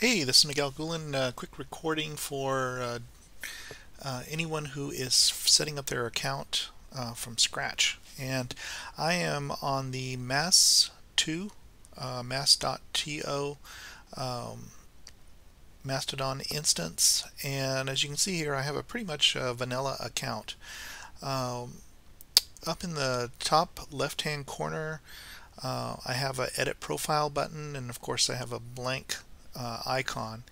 Hey, this is Miguel Guhlin. Uh, quick recording for uh, uh, anyone who is setting up their account uh, from scratch. And I am on the Mass2, uh, mas.to um, Mastodon instance. And as you can see here, I have a pretty much uh, vanilla account. Um, up in the top left-hand corner, I have an edit profile button, and of course I have a blank uh, icon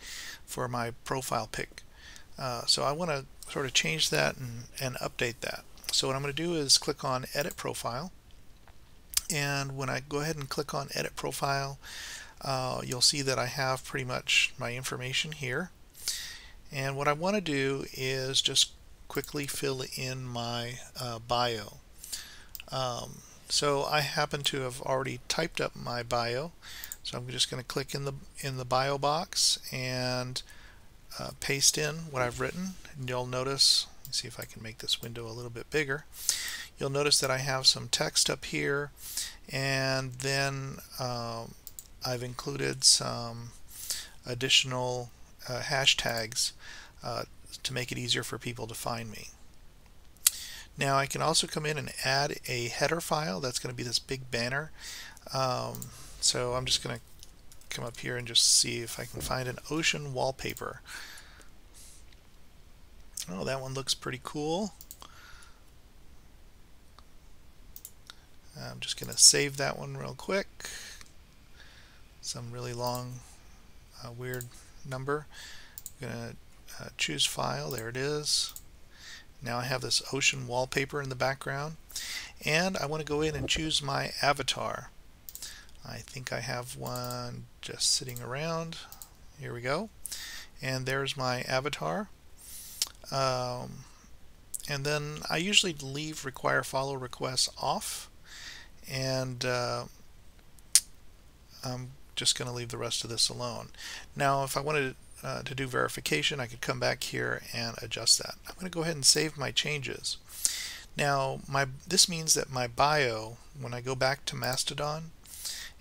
for my profile pic. Uh, so I want to sort of change that and, and update that. So what I'm going to do is click on Edit Profile. And when I go ahead and click on Edit Profile, uh, you'll see that I have pretty much my information here. And what I want to do is just quickly fill in my uh, bio. Um, so I happen to have already typed up my bio. So I'm just going to click in the in the bio box and uh, paste in what I've written. And you'll notice, see if I can make this window a little bit bigger. You'll notice that I have some text up here and then um, I've included some additional uh, hashtags uh, to make it easier for people to find me. Now I can also come in and add a header file. That's going to be this big banner. Um, so I'm just going to come up here and just see if I can find an ocean wallpaper. Oh, that one looks pretty cool. I'm just going to save that one real quick. Some really long, uh, weird number. I'm going to uh, choose file. There it is. Now I have this ocean wallpaper in the background. And I want to go in and choose my avatar. I think I have one just sitting around. Here we go. And there's my avatar. Um, and then I usually leave require follow requests off. And uh, I'm just going to leave the rest of this alone. Now, if I wanted uh, to do verification, I could come back here and adjust that. I'm going to go ahead and save my changes. Now, my this means that my bio, when I go back to Mastodon,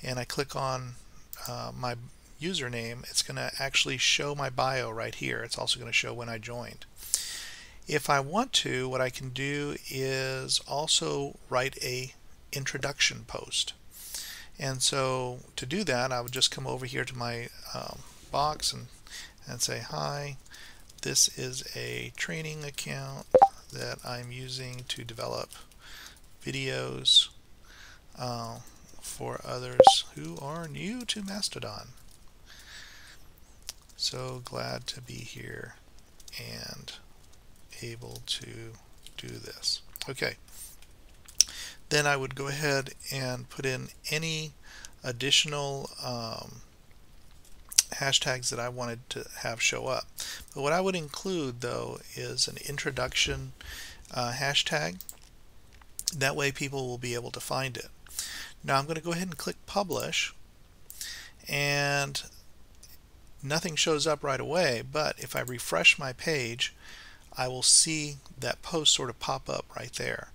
and I click on uh, my username, it's going to actually show my bio right here. It's also going to show when I joined. If I want to, what I can do is also write a introduction post. And so to do that, I would just come over here to my um, box and, and say, hi, this is a training account that I'm using to develop videos. Uh, for others who are new to Mastodon. So glad to be here and able to do this. Okay. Then I would go ahead and put in any additional um, hashtags that I wanted to have show up. But what I would include though is an introduction uh, hashtag. That way people will be able to find it. Now I'm going to go ahead and click publish and nothing shows up right away but if I refresh my page I will see that post sort of pop up right there.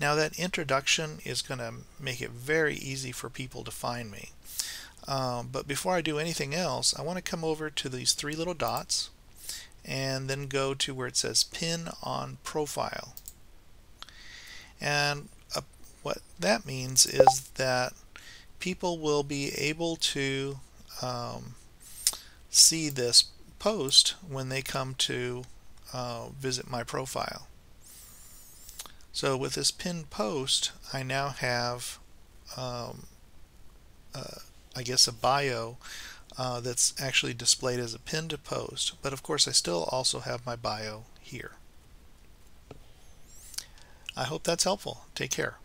Now that introduction is going to make it very easy for people to find me. Um, but before I do anything else I want to come over to these three little dots and then go to where it says pin on profile. And what that means is that people will be able to um, see this post when they come to uh, visit my profile. So with this pinned post, I now have, um, uh, I guess, a bio uh, that's actually displayed as a pinned post. But of course, I still also have my bio here. I hope that's helpful. Take care.